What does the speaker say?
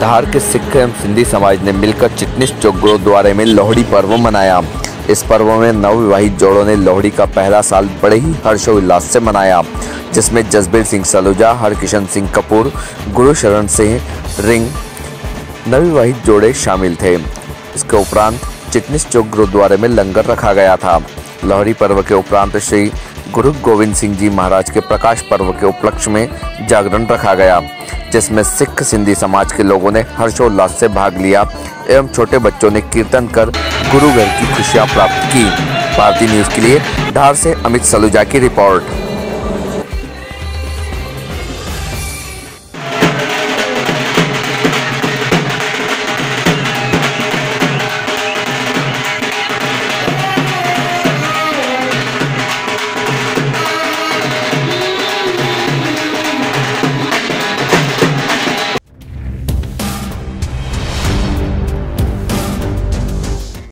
धार के सिख एवं सिंधी समाज ने मिलकर चिटनिस चौक गुरुद्वारे में लोहड़ी पर्व मनाया। इस पर्व में नवविवाहित जोड़ों ने लोहड़ी का पहला साल बड़े ही हर्षोल्लास से मनाया, जिसमें जसबीर सिंह सलूजा, हरकिशन सिंह कपूर, गुरु शरण सिंह रिंग नवविवाहित जोड़े शामिल थे। इसके उपरांत चिटनिस चौक गुरुद्वारे में लंगर रखा गया था। लोहड़ी पर्व के उपरांत श्री गुरु गोविंद सिंह जी महाराज के प्रकाश पर्व के उपलक्ष्य में जागरण रखा गया। जिसमें सिख सिंधी समाज के लोगों ने हर्षोल्लास से भाग लिया एवं छोटे बच्चों ने कीर्तन कर गुरु घर की खुशियाँ प्राप्त की। भारतीय न्यूज़ के लिए धार से अमित सलूजा की रिपोर्ट।